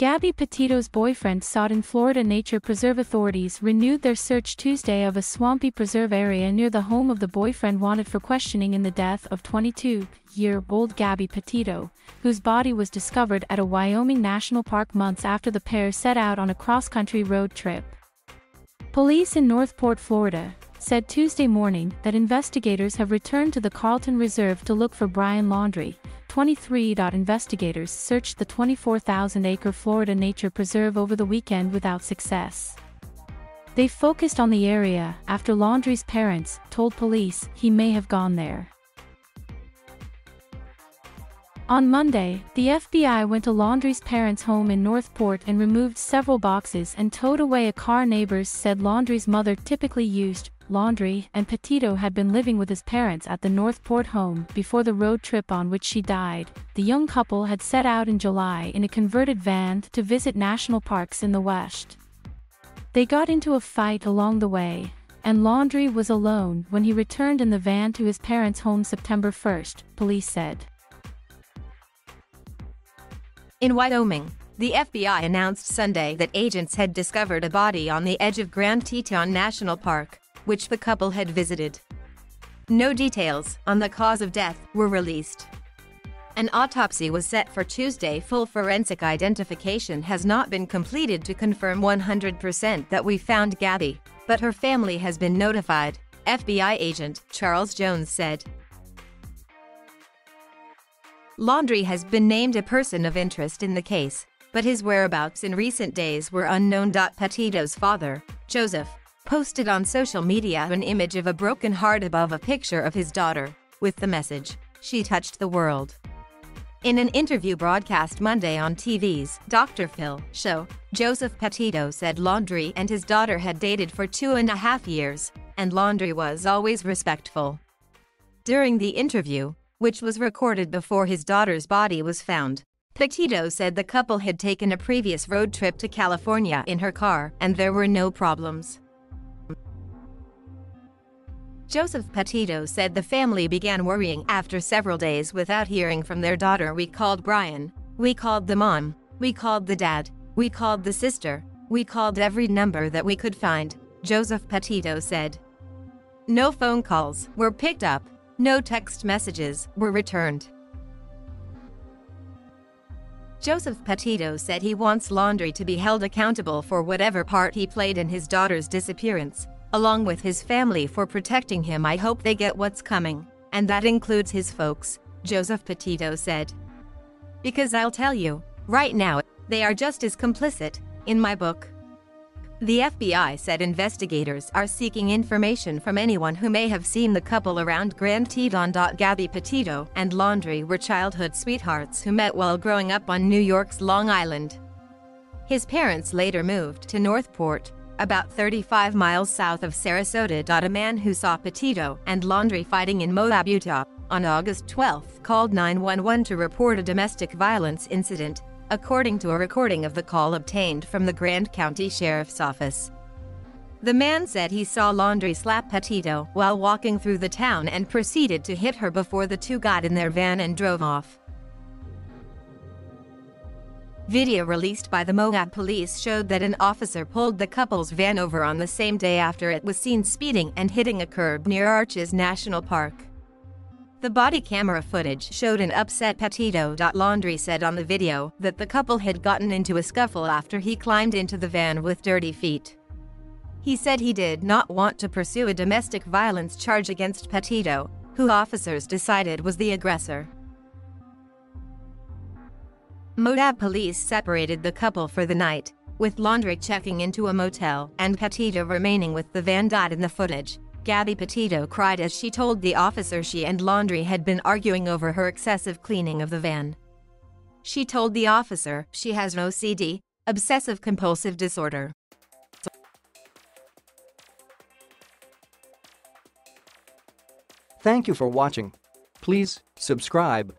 Gabby Petito's boyfriend sought in Florida Nature Preserve authorities renewed their search Tuesday of a swampy preserve area near the home of the boyfriend wanted for questioning in the death of 22-year-old Gabby Petito, whose body was discovered at a Wyoming National Park months after the pair set out on a cross-country road trip. Police in North Port, Florida, said Tuesday morning that investigators have returned to the Carlton Reserve to look for Brian Laundrie, 23. Investigators searched the 24,000-acre Florida Nature Preserve over the weekend without success. They focused on the area after Laundrie's parents told police he may have gone there. On Monday, the FBI went to Laundrie's parents' home in North Port and removed several boxes and towed away a car neighbors said Laundrie's mother typically used Laundrie, and Petito had been living with his parents at the North Port home before the road trip on which she died. The young couple had set out in July in a converted van to visit national parks in the West. They got into a fight along the way, and Laundrie was alone when he returned in the van to his parents' home September 1st, police said. In Wyoming, the FBI announced Sunday that agents had discovered a body on the edge of Grand Teton National Park which the couple had visited. No details on the cause of death were released. An autopsy was set for Tuesday. Full forensic identification has not been completed to confirm 100% that we found Gabby, but her family has been notified, FBI agent Charles Jones said. Laundrie has been named a person of interest in the case, but his whereabouts in recent days were unknown. Petito's father, Joseph, posted on social media an image of a broken heart above a picture of his daughter, with the message, She touched the world. In an interview broadcast Monday on TV's Dr. Phil show, Joseph Petito said Laundrie and his daughter had dated for two and a half years, and Laundrie was always respectful. During the interview, which was recorded before his daughter's body was found, Petito said the couple had taken a previous road trip to California in her car and there were no problems. Joseph Petito said the family began worrying after several days without hearing from their daughter. We called Brian, we called the mom, we called the dad, we called the sister, we called every number that we could find, Joseph Petito said. No phone calls were picked up, no text messages were returned. Joseph Petito said he wants Laundrie to be held accountable for whatever part he played in his daughter's disappearance along with his family for protecting him. I hope they get what's coming, and that includes his folks, Joseph Petito said. Because I'll tell you, right now, they are just as complicit, in my book. The FBI said investigators are seeking information from anyone who may have seen the couple around Grand Teton. Gabby Petito and Laundrie were childhood sweethearts who met while growing up on New York's Long Island. His parents later moved to North Port, about 35 miles south of Sarasota. A man who saw Petito and Laundrie fighting in Moab, Utah, on August 12 called 911 to report a domestic violence incident, according to a recording of the call obtained from the Grand County Sheriff's Office. The man said he saw Laundrie slap Petito while walking through the town and proceeded to hit her before the two got in their van and drove off. Video released by the Moab police showed that an officer pulled the couple's van over on the same day after it was seen speeding and hitting a curb near Arches National Park. The body camera footage showed an upset Petito. Laundrie said on the video that the couple had gotten into a scuffle after he climbed into the van with dirty feet. He said he did not want to pursue a domestic violence charge against Petito, who officers decided was the aggressor. Moab police separated the couple for the night, with Laundrie checking into a motel and Petito remaining with the van. In the footage, Gabby Petito cried as she told the officer she and Laundrie had been arguing over her excessive cleaning of the van. She told the officer she has no OCD, obsessive compulsive disorder. Thank you for watching. Please subscribe